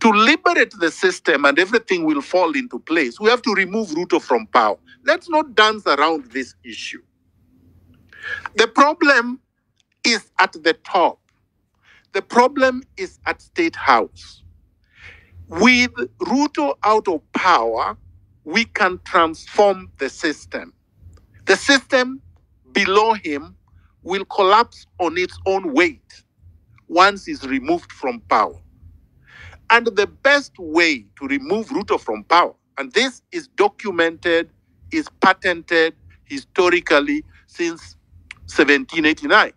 To liberate the system and everything will fall into place, we have to remove Ruto from power. Let's not dance around this issue. The problem is at the top. The problem is at State House. With Ruto out of power, we can transform the system. The system below him will collapse on its own weight once he's removed from power. And the best way to remove Ruto from power, and this is documented, is patented historically since 1789,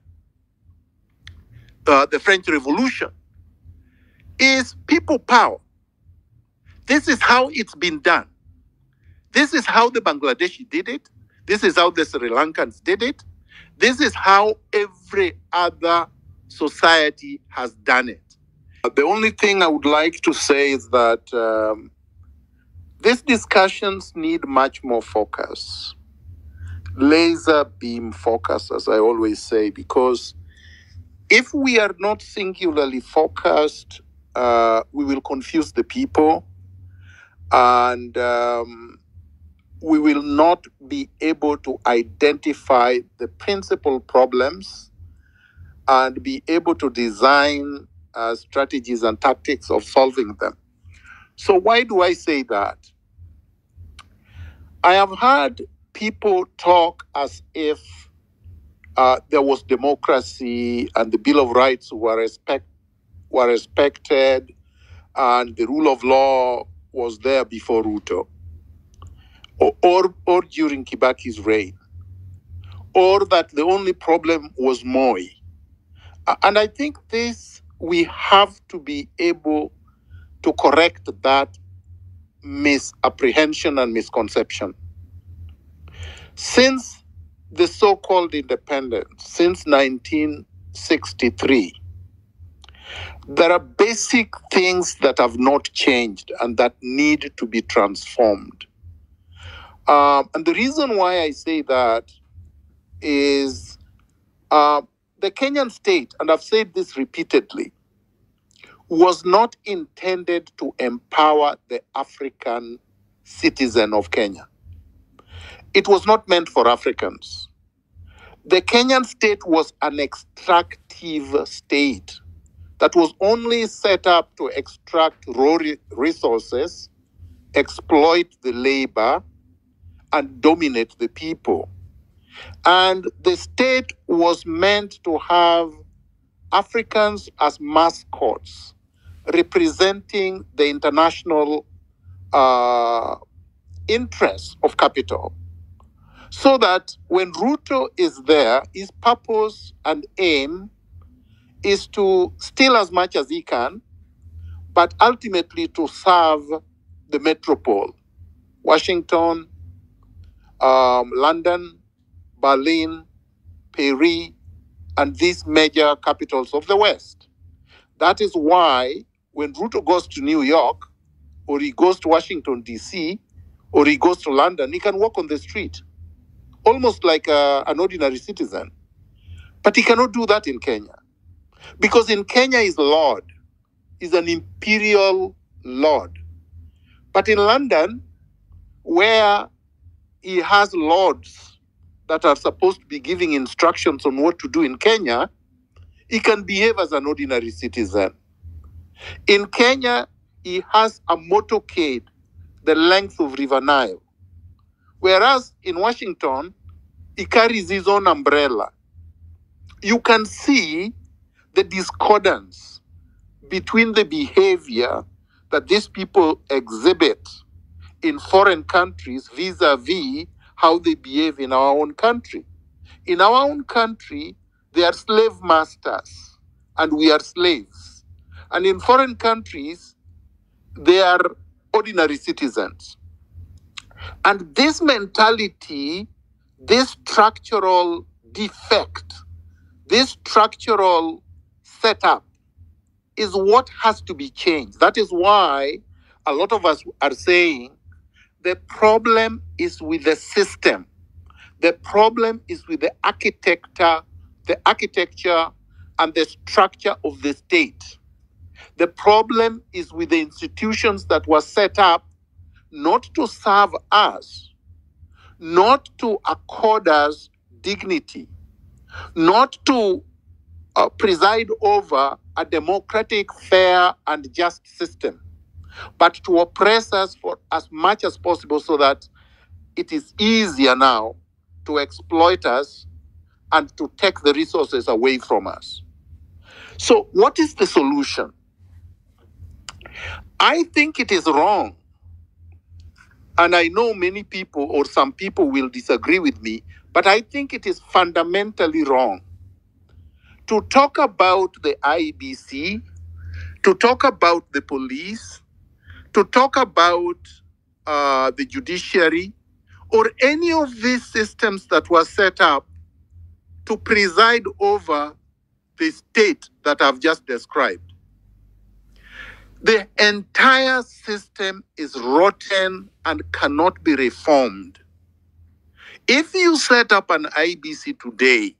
uh, the French Revolution, is people power. This is how it's been done. This is how the Bangladeshi did it. This is how the Sri Lankans did it. This is how every other society has done it. The only thing I would like to say is that um, these discussions need much more focus, laser beam focus, as I always say, because if we are not singularly focused, uh, we will confuse the people and um, we will not be able to identify the principal problems and be able to design uh, strategies and tactics of solving them. So, why do I say that? I have heard people talk as if uh, there was democracy and the Bill of Rights were, respect, were respected and the rule of law was there before Ruto or, or, or during Kibaki's reign, or that the only problem was Moi. And I think this, we have to be able to correct that misapprehension and misconception. Since the so called independence, since 1963, there are basic things that have not changed and that need to be transformed. Um, and the reason why I say that is uh, the Kenyan state, and I've said this repeatedly, was not intended to empower the African citizen of Kenya. It was not meant for Africans. The Kenyan state was an extractive state that was only set up to extract raw resources, exploit the labor, and dominate the people. And the state was meant to have Africans as mascots representing the international uh, interests of capital. So that when Ruto is there, his purpose and aim is to steal as much as he can, but ultimately to serve the metropole, Washington, um, London, Berlin, Paris, and these major capitals of the West. That is why when Ruto goes to New York, or he goes to Washington, D.C., or he goes to London, he can walk on the street, almost like a, an ordinary citizen. But he cannot do that in Kenya. Because in Kenya, he's Lord, he's an imperial Lord. But in London, where he has lords that are supposed to be giving instructions on what to do in Kenya, he can behave as an ordinary citizen. In Kenya, he has a motorcade the length of River Nile. Whereas in Washington, he carries his own umbrella. You can see the discordance between the behavior that these people exhibit in foreign countries vis a vis how they behave in our own country. In our own country, they are slave masters and we are slaves. And in foreign countries, they are ordinary citizens. And this mentality, this structural defect, this structural setup is what has to be changed. That is why a lot of us are saying the problem is with the system. The problem is with the architecture, the architecture and the structure of the state. The problem is with the institutions that were set up not to serve us, not to accord us dignity, not to uh, preside over a democratic, fair, and just system, but to oppress us for as much as possible so that it is easier now to exploit us and to take the resources away from us. So, what is the solution? I think it is wrong. And I know many people or some people will disagree with me, but I think it is fundamentally wrong to talk about the IBC, to talk about the police, to talk about uh, the judiciary, or any of these systems that were set up to preside over the state that I've just described. The entire system is rotten and cannot be reformed. If you set up an IBC today,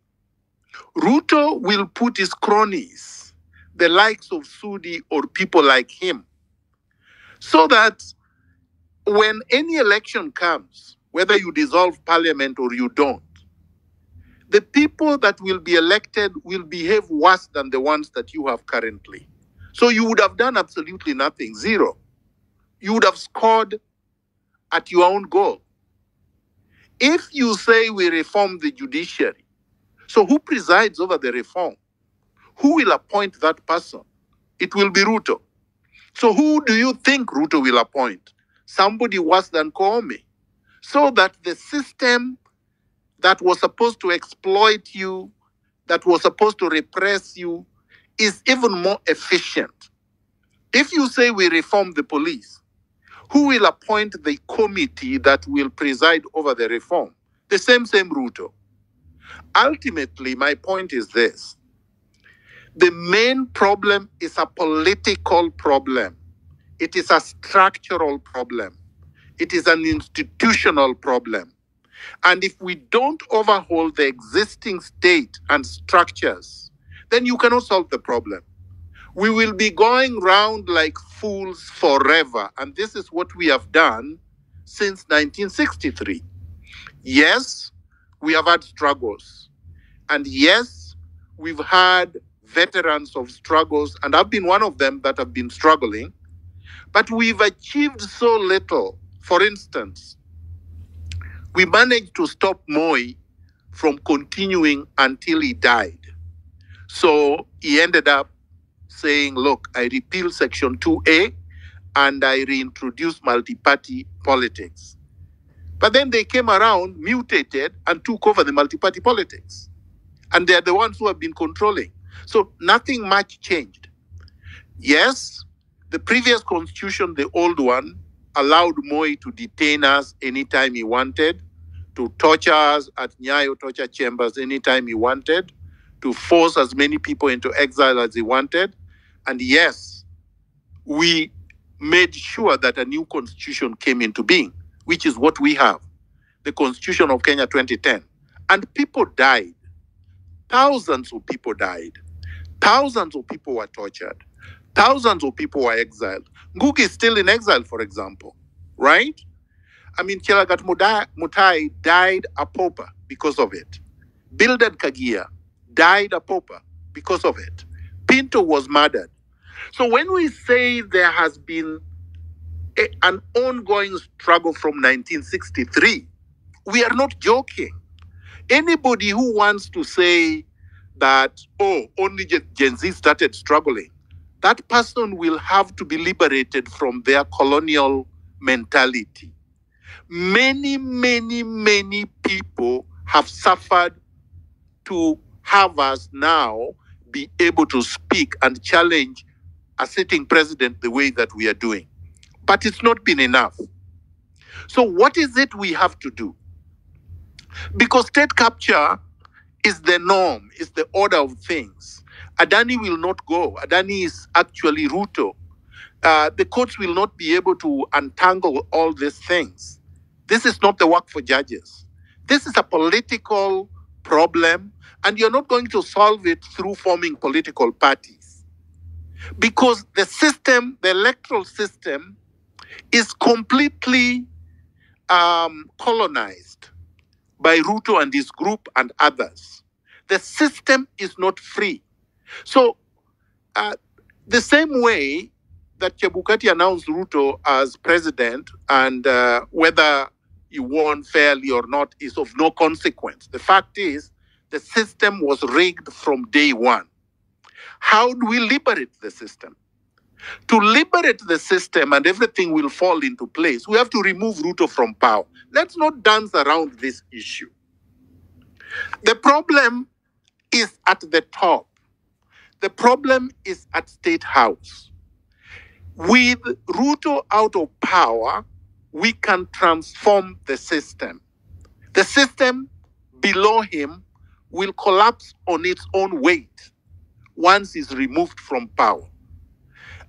Ruto will put his cronies, the likes of Sudi or people like him, so that when any election comes, whether you dissolve parliament or you don't, the people that will be elected will behave worse than the ones that you have currently. So you would have done absolutely nothing, zero. You would have scored at your own goal. If you say we reform the judiciary, so who presides over the reform? Who will appoint that person? It will be Ruto. So who do you think Ruto will appoint? Somebody worse than Koome. So that the system that was supposed to exploit you, that was supposed to repress you, is even more efficient. If you say we reform the police, who will appoint the committee that will preside over the reform? The same, same Ruto. Ultimately, my point is this the main problem is a political problem, it is a structural problem, it is an institutional problem. And if we don't overhaul the existing state and structures, then you cannot solve the problem. We will be going round like fools forever. And this is what we have done since 1963. Yes, we have had struggles. And yes, we've had veterans of struggles, and I've been one of them that have been struggling. But we've achieved so little. For instance, we managed to stop Moi from continuing until he died. So he ended up saying, Look, I repeal Section 2A and I reintroduce multi party politics. But then they came around, mutated, and took over the multi party politics. And they're the ones who have been controlling. So nothing much changed. Yes, the previous constitution, the old one, allowed Moi to detain us anytime he wanted to torture us at Nyayo torture chambers anytime he wanted, to force as many people into exile as he wanted. And yes, we made sure that a new constitution came into being, which is what we have the Constitution of Kenya 2010. And people died. Thousands of people died. Thousands of people were tortured. Thousands of people were exiled. Ngugi is still in exile, for example, right? I mean, Chelagat Mutai died a pauper because of it. Bildad Kaggia died a pauper because of it. Pinto was murdered. So when we say there has been a, an ongoing struggle from 1963, we are not joking. Anybody who wants to say that, oh, only Gen Z started struggling, that person will have to be liberated from their colonial mentality many, many, many people have suffered to have us now be able to speak and challenge a sitting president the way that we are doing. But it's not been enough. So, what is it we have to do? Because state capture is the norm, is the order of things. Adani will not go. Adani is actually Ruto. Uh, the courts will not be able to untangle all these things. This is not the work for judges. This is a political problem, and you're not going to solve it through forming political parties. because the system, the electoral system, is completely um, colonized by Ruto and his group and others. The system is not free. So, uh, the same way that Chebukati announced Ruto as president and uh, whether he won fairly or not is of no consequence. The fact is, the system was rigged from day one. How do we liberate the system? To liberate the system and everything will fall into place, we have to remove Ruto from power. Let's not dance around this issue. The problem is at the top. The problem is at State House. With Ruto out of power, we can transform the system. The system below him will collapse on its own weight once he's removed from power.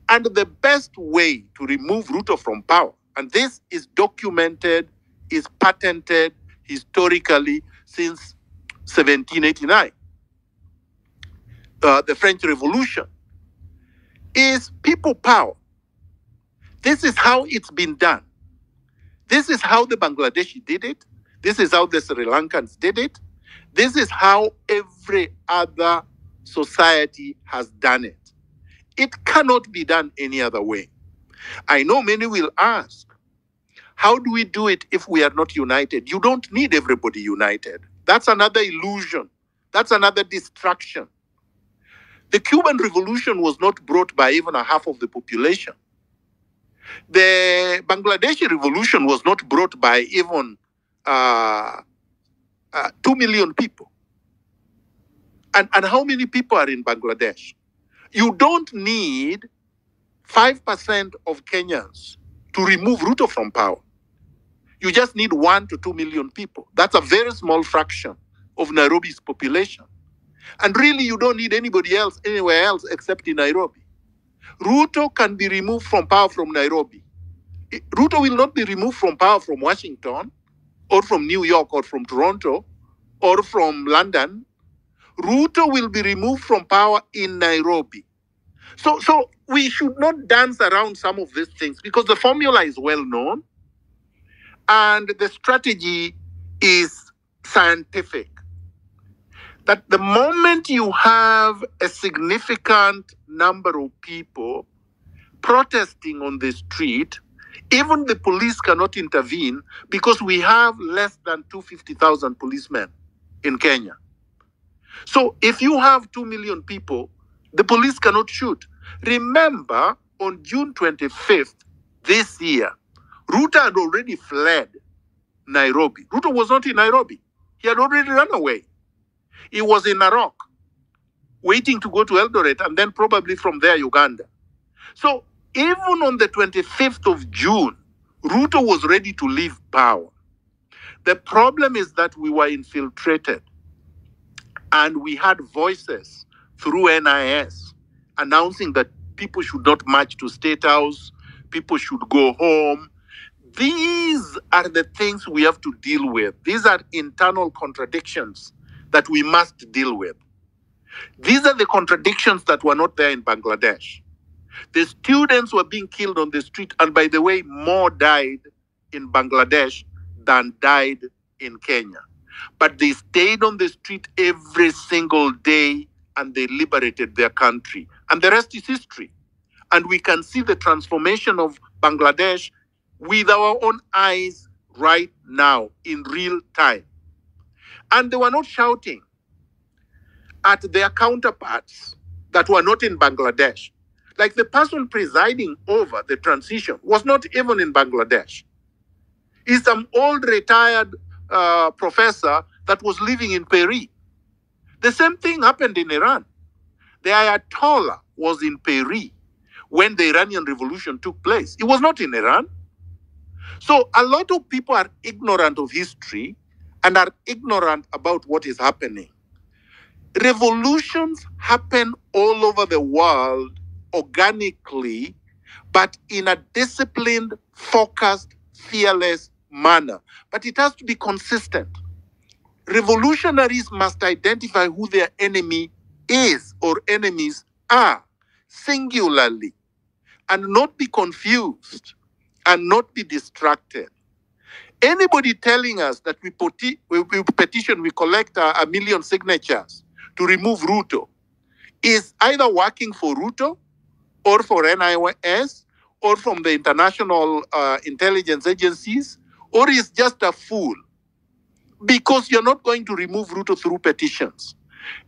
And the best way to remove Ruto from power, and this is documented, is patented historically since 1789, uh, the French Revolution, is people power. This is how it's been done. This is how the Bangladeshi did it. This is how the Sri Lankans did it. This is how every other society has done it. It cannot be done any other way. I know many will ask, how do we do it if we are not united? You don't need everybody united. That's another illusion. That's another distraction. The Cuban Revolution was not brought by even a half of the population. The Bangladeshi Revolution was not brought by even uh, uh, 2 million people. And, and how many people are in Bangladesh? You don't need 5% of Kenyans to remove Ruto from power. You just need 1 to 2 million people. That's a very small fraction of Nairobi's population. And really, you don't need anybody else anywhere else except in Nairobi. Ruto can be removed from power from Nairobi. Ruto will not be removed from power from Washington or from New York or from Toronto or from London Ruto will be removed from power in Nairobi. So, so we should not dance around some of these things because the formula is well known and the strategy is scientific. That the moment you have a significant number of people protesting on the street, even the police cannot intervene because we have less than 250,000 policemen in Kenya. So if you have 2 million people, the police cannot shoot. Remember, on June 25th this year, Ruto had already fled Nairobi. Ruto was not in Nairobi. He had already run away. He was in Narok, waiting to go to Eldoret and then probably from there, Uganda. So even on the 25th of June, Ruto was ready to leave power. The problem is that we were infiltrated. And we had voices through NIS announcing that people should not march to State House, people should go home. These are the things we have to deal with. These are internal contradictions that we must deal with. These are the contradictions that were not there in Bangladesh. The students were being killed on the street, and by the way, more died in Bangladesh than died in Kenya. But they stayed on the street every single day and they liberated their country. And the rest is history. And we can see the transformation of Bangladesh with our own eyes right now in real time. And they were not shouting at their counterparts that were not in Bangladesh. Like the person presiding over the transition was not even in Bangladesh. He's some old retired uh, professor that was living in Paris. The same thing happened in Iran. The Ayatollah was in Paris when the Iranian Revolution took place. It was not in Iran. So a lot of people are ignorant of history and are ignorant about what is happening. Revolutions happen all over the world organically, but in a disciplined, focused, fearless manner, but it has to be consistent. Revolutionaries must identify who their enemy is or enemies are. singularly and not be confused and not be distracted. Anybody telling us that we, we, we petition, we collect a, a million signatures to remove Ruto is either working for Ruto or for NIS or from the international uh, intelligence agencies or is just a fool because you're not going to remove Ruto through petitions.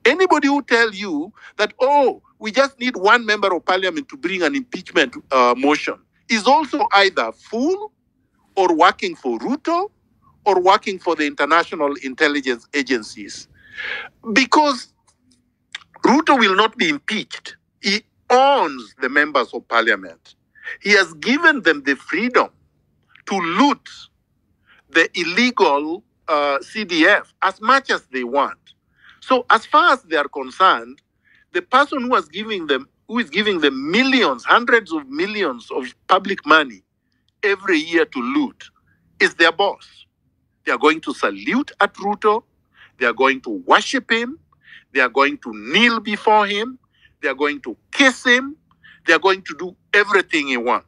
Anybody who tell you that, oh, we just need one member of parliament to bring an impeachment uh, motion is also either fool or working for Ruto or working for the international intelligence agencies. Because Ruto will not be impeached. He owns the members of parliament. He has given them the freedom to loot the illegal uh, CDF as much as they want. So, as far as they are concerned, the person who is giving them, who is giving them millions, hundreds of millions of public money every year to loot, is their boss. They are going to salute at Ruto. They are going to worship him. They are going to kneel before him. They are going to kiss him. They are going to do everything he wants.